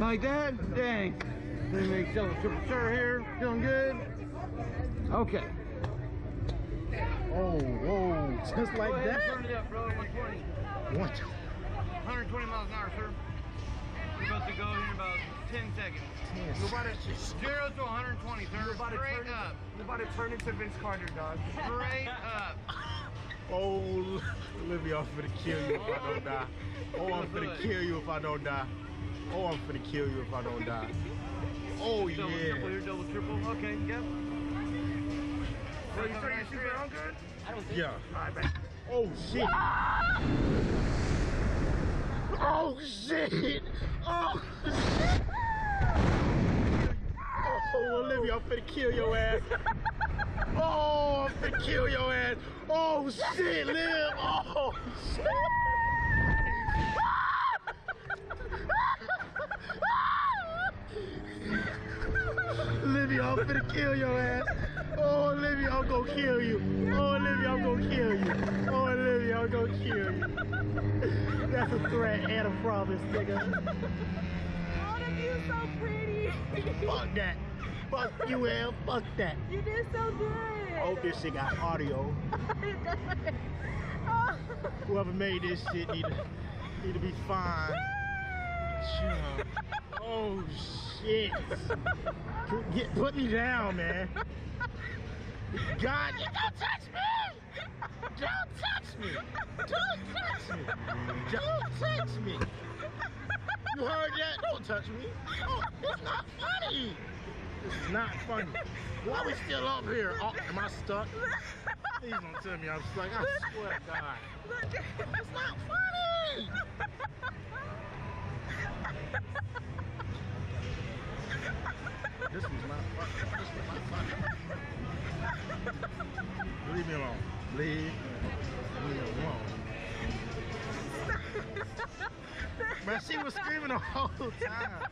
Like that? Dang. Let me make double triple stir here. Feeling good? Okay. Oh, whoa, just like Turn that. it up, bro. 120. What? 120 miles an hour, sir. We're about to go here in about 10 seconds. You're about to, Zero to 120, sir. you're about to Straight turn up. You're about to turn into Vince Carter, dog. Straight up. Oh, Olivia, oh, I'm finna kill you if I don't die. Oh, I'm finna kill you if I don't die. Oh, I'm finna kill you if I don't die. Oh, Double triple yeah. here, double triple. Okay, yep. So you sure your shoes on good? I don't think Yeah. Alright, man. Oh, shit. Oh, shit. Oh, shit. Oh, Olivia, I'm finna kill your ass. Oh, I'm finna kill your ass. Oh, shit, Liv. Oh, shit. Olivia, I'm finna kill your ass. Oh, Olivia, I'm gonna kill you. Oh, Olivia, I'm gonna kill you. Oh, Olivia, I'm gonna kill you. That's a threat and a promise, nigga. All of you so pretty. Fuck that. Fuck you, L. Fuck that. You did so good. I hope this shit got audio. Oh. Whoever made this shit need to, need to be fined. Sure. Oh, shit. Get, put me down, man. God, you don't touch me! Don't touch me! Don't touch me! Don't touch me! You heard that? Don't touch me! Oh, it's not funny! Is not funny. Why are we still up here? Oh, am I stuck? Please don't tell me I'm stuck. I swear to God. It's not funny! This was not funny. This was not funny. Leave me alone. Leave me alone. She was screaming the whole time.